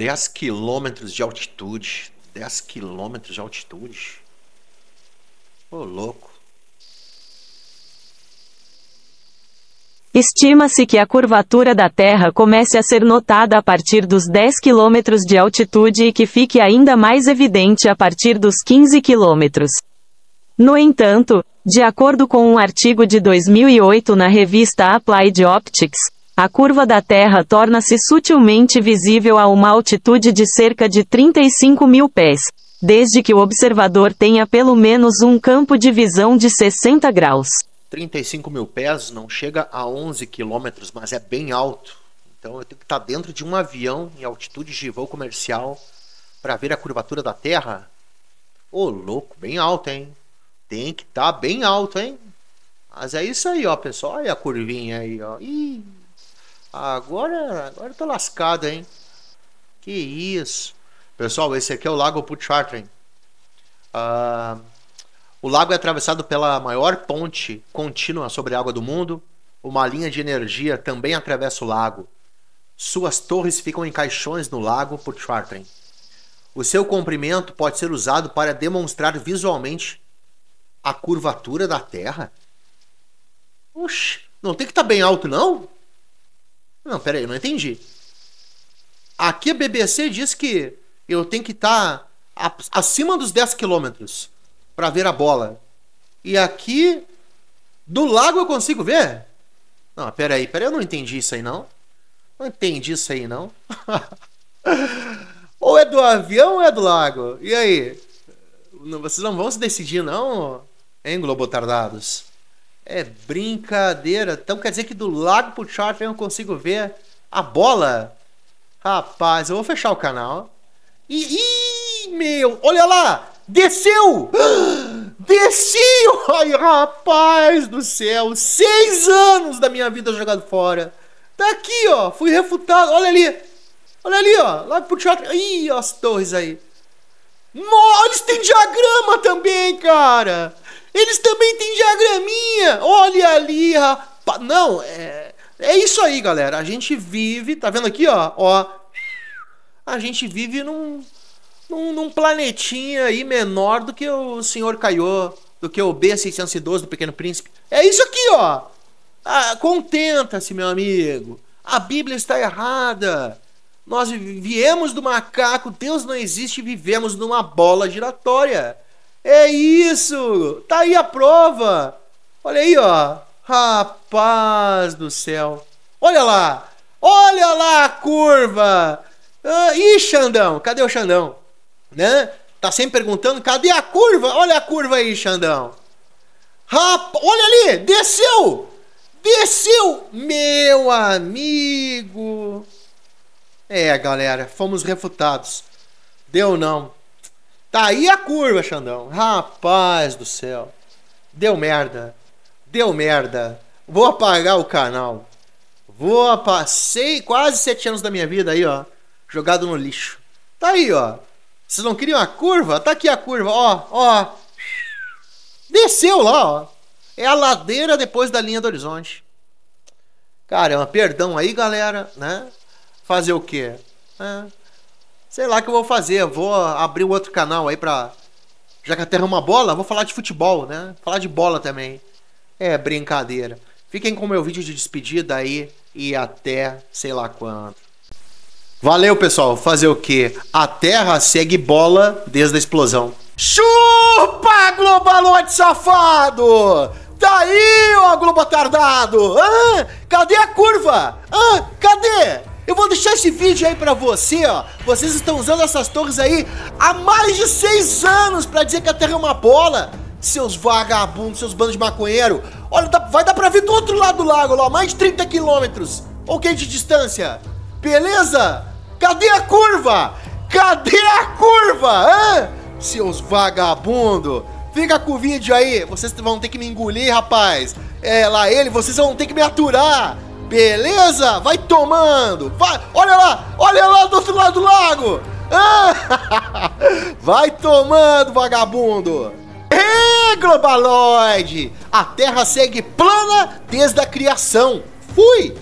10 quilômetros de altitude. 10 quilômetros de altitude. Ô, louco. Estima-se que a curvatura da Terra comece a ser notada a partir dos 10 km de altitude e que fique ainda mais evidente a partir dos 15 km. No entanto, de acordo com um artigo de 2008 na revista Applied Optics, a curva da Terra torna-se sutilmente visível a uma altitude de cerca de 35 mil pés, desde que o observador tenha pelo menos um campo de visão de 60 graus. 35 mil pés não chega a 11 quilômetros, mas é bem alto. Então eu tenho que estar dentro de um avião em altitude de voo comercial para ver a curvatura da Terra. Ô, louco, bem alto, hein? Tem que estar bem alto, hein? Mas é isso aí, ó, pessoal. Olha a curvinha aí, ó. Ih, agora, agora eu tô lascado, hein? Que isso. Pessoal, esse aqui é o Lago Putchartrain. Ah... O lago é atravessado pela maior ponte contínua sobre a água do mundo. Uma linha de energia também atravessa o lago. Suas torres ficam em caixões no lago por Chartering. O seu comprimento pode ser usado para demonstrar visualmente a curvatura da Terra. Oxi, não tem que estar tá bem alto, não? Não, peraí, eu não entendi. Aqui a BBC diz que eu tenho que estar tá acima dos 10 quilômetros para ver a bola. E aqui do lago eu consigo ver? Não, pera aí, pera aí, eu não entendi isso aí não. Não entendi isso aí não. ou é do avião ou é do lago? E aí? Vocês não vão se decidir não, hein, Globotardados? É brincadeira. Então quer dizer que do lago pro charter eu consigo ver a bola? Rapaz, eu vou fechar o canal. E, ih, meu, olha lá! Desceu! Desceu! Ai, rapaz do céu! Seis anos da minha vida jogado fora. Tá aqui, ó. Fui refutado. Olha ali. Olha ali, ó. Lá pro teatro. Ih, as torres aí. Nossa, eles têm diagrama também, cara. Eles também têm diagraminha. Olha ali, rapaz. Não, é... É isso aí, galera. A gente vive... Tá vendo aqui, ó? Ó. A gente vive num num, num planetinha aí menor do que o senhor Caiô, do que o B612 do Pequeno Príncipe. É isso aqui, ó. Ah, Contenta-se, meu amigo. A Bíblia está errada. Nós viemos do macaco, Deus não existe, vivemos numa bola giratória. É isso! Tá aí a prova. Olha aí, ó. Rapaz do céu. Olha lá. Olha lá a curva. Ah, ih, Xandão. Cadê o Xandão? né? Tá sempre perguntando, cadê a curva? Olha a curva aí, Xandão. Rapa, olha ali, desceu! Desceu! Meu amigo! É, galera, fomos refutados. Deu não. Tá aí a curva, Xandão. Rapaz do céu. Deu merda. Deu merda. Vou apagar o canal. Vou passei quase sete anos da minha vida aí, ó. Jogado no lixo. Tá aí, ó. Vocês não queriam a curva? Tá aqui a curva, ó, ó. Desceu lá, ó. É a ladeira depois da linha do horizonte. Caramba, perdão aí, galera, né? Fazer o quê? É. Sei lá o que eu vou fazer. Vou abrir um outro canal aí pra. Já que a Terra é uma bola, vou falar de futebol, né? Falar de bola também. É brincadeira. Fiquem com o meu vídeo de despedida aí e até sei lá quando. Valeu, pessoal. Fazer o quê? A Terra segue bola desde a explosão. Chupa, globalote safado! Tá aí, ó, globo tardado! Ah, cadê a curva? Ah, cadê? Eu vou deixar esse vídeo aí pra você, ó. Vocês estão usando essas torres aí há mais de seis anos pra dizer que a Terra é uma bola. Seus vagabundos, seus bandos de maconheiro. Olha, vai dar pra ver do outro lado do lago, lá, mais de 30 quilômetros. Ok de distância. Beleza? Cadê a curva? Cadê a curva? Hã? Seus vagabundo! Fica com o vídeo aí, vocês vão ter que me engolir, rapaz. É lá ele, vocês vão ter que me aturar. Beleza? Vai tomando. Vai, olha lá, olha lá do outro lado do lago. Ah, vai tomando, vagabundo. Ê, globaloide! A Terra segue plana desde a criação. Fui!